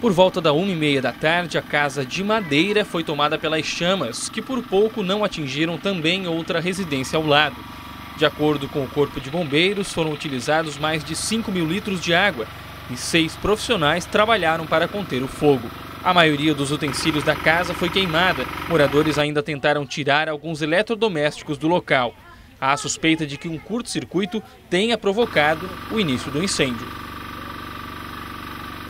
Por volta da uma e meia da tarde, a casa de madeira foi tomada pelas chamas, que por pouco não atingiram também outra residência ao lado. De acordo com o Corpo de Bombeiros, foram utilizados mais de 5 mil litros de água e seis profissionais trabalharam para conter o fogo. A maioria dos utensílios da casa foi queimada. Moradores ainda tentaram tirar alguns eletrodomésticos do local. Há suspeita de que um curto-circuito tenha provocado o início do incêndio.